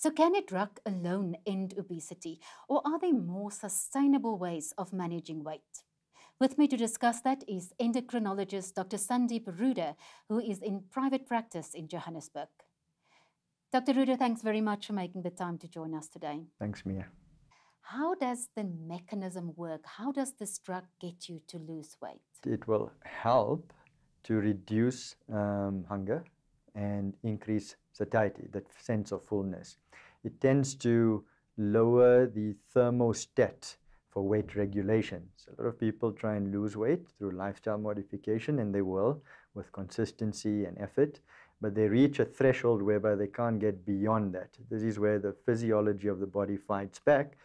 So, can a drug alone end obesity, or are there more sustainable ways of managing weight? With me to discuss that is endocrinologist Dr. Sundeep Ruder, who is in private practice in Johannesburg. Dr. Ruder, thanks very much for making the time to join us today. Thanks, Mia. How does the mechanism work? How does this drug get you to lose weight? It will help to reduce um, hunger and increase satiety, that sense of fullness. It tends to lower the thermostat for weight regulation. So a lot of people try and lose weight through lifestyle modification, and they will with consistency and effort, but they reach a threshold whereby they can't get beyond that. This is where the physiology of the body fights back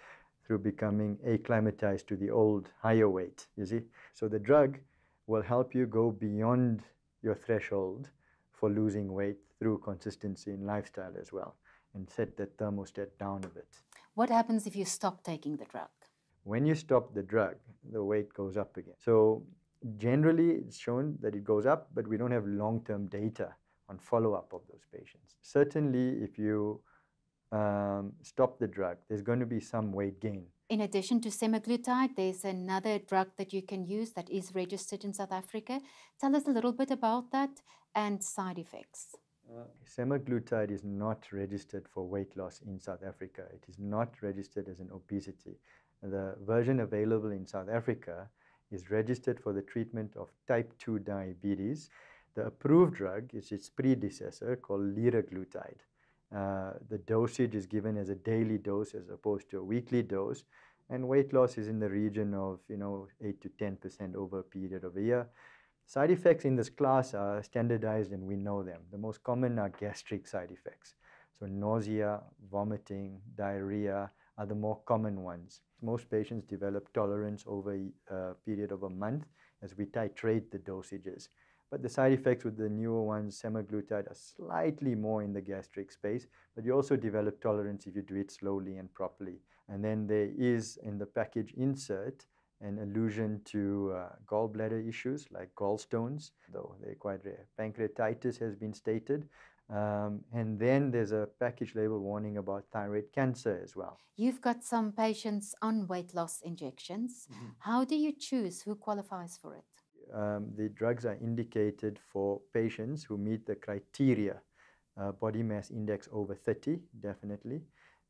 through becoming acclimatized to the old higher weight, you see. So the drug will help you go beyond your threshold for losing weight through consistency in lifestyle as well and set the thermostat down a bit. What happens if you stop taking the drug? When you stop the drug, the weight goes up again. So generally it's shown that it goes up, but we don't have long-term data on follow-up of those patients. Certainly if you um, stop the drug, there's going to be some weight gain. In addition to semaglutide, there's another drug that you can use that is registered in South Africa. Tell us a little bit about that and side effects. Uh, semaglutide is not registered for weight loss in South Africa. It is not registered as an obesity. The version available in South Africa is registered for the treatment of type 2 diabetes. The approved drug is its predecessor called liraglutide. Uh, the dosage is given as a daily dose as opposed to a weekly dose. And weight loss is in the region of, you know, 8 to 10% over a period of a year. Side effects in this class are standardized and we know them. The most common are gastric side effects. So nausea, vomiting, diarrhea are the more common ones. Most patients develop tolerance over a uh, period of a month as we titrate the dosages. But the side effects with the newer ones, semaglutide, are slightly more in the gastric space, but you also develop tolerance if you do it slowly and properly. And then there is in the package insert an allusion to uh, gallbladder issues like gallstones, though they're quite rare. Pancreatitis has been stated. Um, and then there's a package label warning about thyroid cancer as well. You've got some patients on weight loss injections. Mm -hmm. How do you choose who qualifies for it? um, the drugs are indicated for patients who meet the criteria. Uh, body mass index over 30, definitely.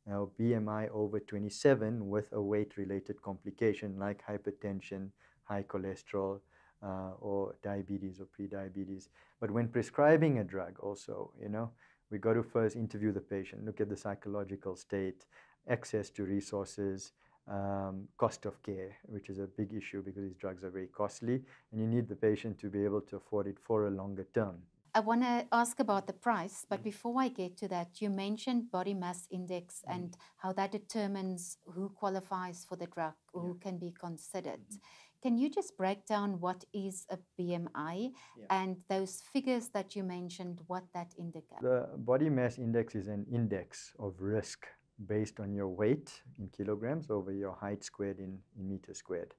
Now, BMI over 27 with a weight-related complication like hypertension, high cholesterol, uh, or diabetes or pre-diabetes. But when prescribing a drug also, you know, we got to first interview the patient, look at the psychological state, access to resources, um, cost of care, which is a big issue because these drugs are very costly and you need the patient to be able to afford it for a longer term. I want to ask about the price, but mm. before I get to that, you mentioned body mass index mm. and how that determines who qualifies for the drug or yeah. who can be considered. Mm. Can you just break down what is a BMI yeah. and those figures that you mentioned, what that indicates? The body mass index is an index of risk based on your weight in kilograms over your height squared in, in meters squared.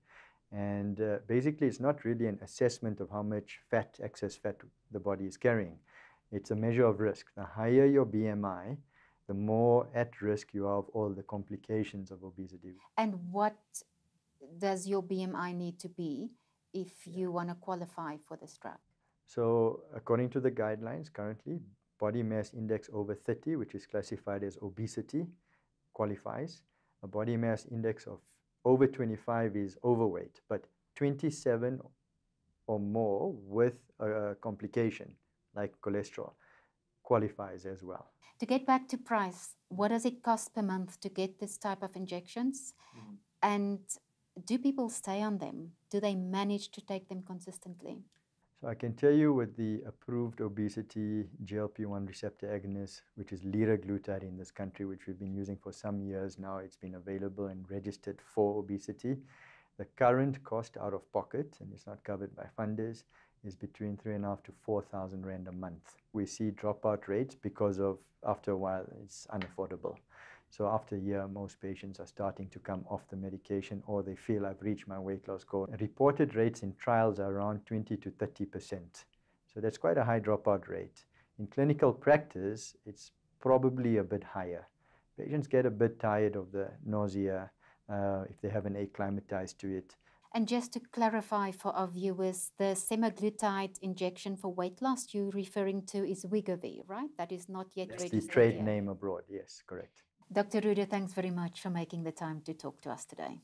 And uh, basically, it's not really an assessment of how much fat, excess fat the body is carrying. It's a measure of risk. The higher your BMI, the more at risk you are of all the complications of obesity. And what does your BMI need to be if you want to qualify for this drug? So, according to the guidelines currently, body mass index over 30, which is classified as obesity, qualifies. A body mass index of over 25 is overweight, but 27 or more with a complication like cholesterol qualifies as well. To get back to price, what does it cost per month to get this type of injections? Mm. And do people stay on them? Do they manage to take them consistently? I can tell you with the approved obesity GLP-1 receptor agonist, which is liraglutide in this country, which we've been using for some years now, it's been available and registered for obesity. The current cost out of pocket, and it's not covered by funders, is between three and a half to 4,000 Rand a month. We see dropout rates because of, after a while, it's unaffordable. So after a year, most patients are starting to come off the medication or they feel I've reached my weight loss goal. Reported rates in trials are around 20 to 30%. So that's quite a high dropout rate. In clinical practice, it's probably a bit higher. patients get a bit tired of the nausea uh, if they haven't acclimatized to it. And just to clarify for our viewers, the semaglutide injection for weight loss you're referring to is Wegovy, right? That is not yet That's registered. the trade here. name abroad, yes, correct. Dr. Ruder, thanks very much for making the time to talk to us today.